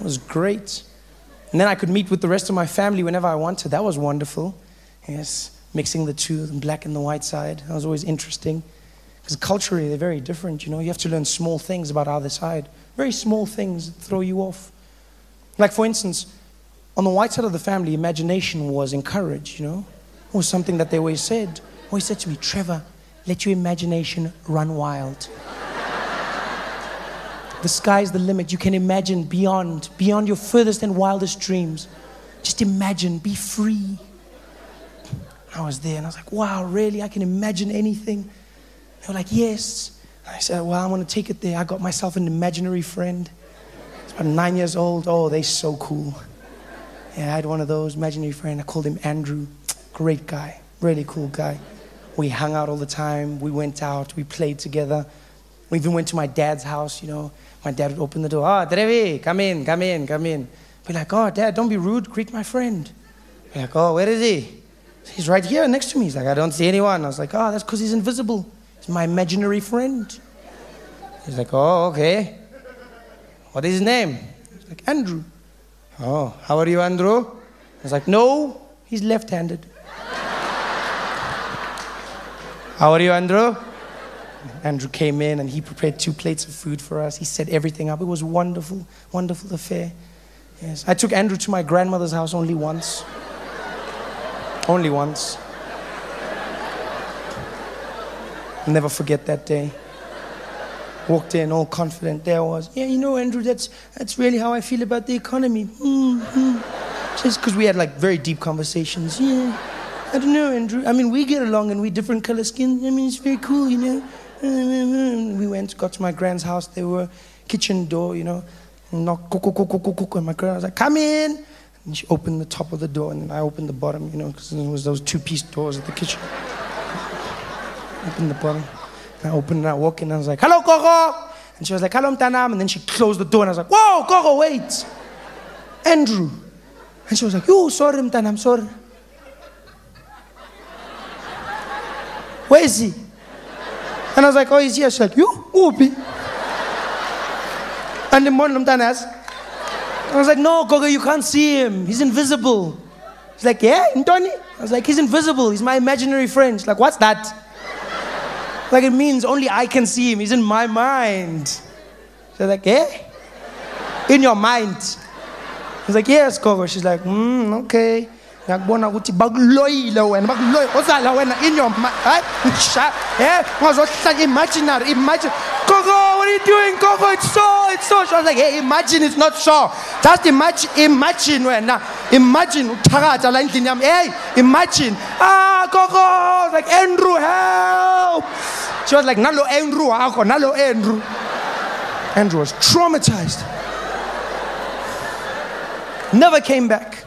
It was great. And then I could meet with the rest of my family whenever I wanted. That was wonderful. Yes, mixing the two, the black and the white side. That was always interesting. Because culturally, they're very different, you know. You have to learn small things about either side. Very small things throw you off. Like, for instance, on the white side of the family, imagination was encouraged, you know. Was something that they always said. Always said to me, Trevor, let your imagination run wild. The sky's the limit. You can imagine beyond, beyond your furthest and wildest dreams. Just imagine, be free. I was there and I was like, wow, really? I can imagine anything. They were like, yes. I said, well, I'm going to take it there. I got myself an imaginary friend. He's about nine years old. Oh, they're so cool. Yeah, I had one of those imaginary friend. I called him Andrew. Great guy, really cool guy. We hung out all the time. We went out. We played together. We even went to my dad's house. You know, my dad would open the door. Ah, Trevi, come in, come in, come in. Be like, oh, dad, don't be rude. Greet my friend. Be like, oh, where is he? He's right here next to me. He's like, I don't see anyone. I was like, oh, that's because he's invisible. He's my imaginary friend. He's like, oh, okay. What is his name? He's like, Andrew. Oh, how are you, Andrew? I was like, no, he's left handed. how are you, Andrew? Andrew came in and he prepared two plates of food for us. He set everything up. It was wonderful, wonderful affair. Yes. I took Andrew to my grandmother's house only once. only once. I'll never forget that day. Walked in all confident. There I was. Yeah, you know, Andrew, that's, that's really how I feel about the economy. Mm-hmm. Just because we had like very deep conversations. Yeah. I don't know, Andrew. I mean, we get along and we different color skin. I mean, it's very cool, you know. We went, got to my grand's house. There were kitchen door, you know. Knock, cook, cook, cook, cook, cook. And my grand was like, come in. And she opened the top of the door, and then I opened the bottom, you know, because it was those two-piece doors at the kitchen. opened the bottom. And I opened it, I walked in, and I was like, hello, Gogo. And she was like, hello, Mtanam. And then she closed the door, and I was like, whoa, Gogo, wait. Andrew. And she was like, oh, sorry, Mtanam, sorry. Where is he? And I was like, oh, he's here. She's like, you? Upi. And the morning, Mtanas. I was like, no, Gogo, you can't see him. He's invisible. He's like, yeah, Ntoni? I was like, he's invisible. He's my imaginary friend. She's like, what's that? like, it means only I can see him. He's in my mind. She's like, yeah? In your mind. He's like, yes, Gogo. She's like, hmm, okay. ngiyakubona ukuthi bakuloyile wena bakuloyi ozala wena in your hayi yeah I ungazohlala imaginary imagine Gogo what are you doing Gogo, it's so it's so she was like hey imagine it's not so just imagine imagine wena. Imagine hey imagine. Ah Gogo like Andrew help. She was like nalo Andrew wakho nalo Andrew. Andrew was traumatized. Never came back